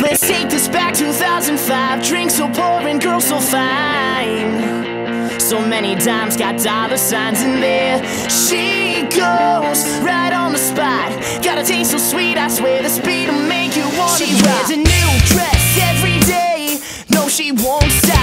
Let's take this back 2005 Drinks so pouring, girls so fine. So many dimes got dollar signs in there. She goes right on the spot. Got a taste so sweet, I swear the speed'll make you wanna She wears a new dress every day. No, she won't stop.